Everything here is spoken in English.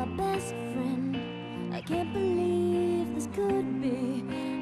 my best friend. I can't believe this could be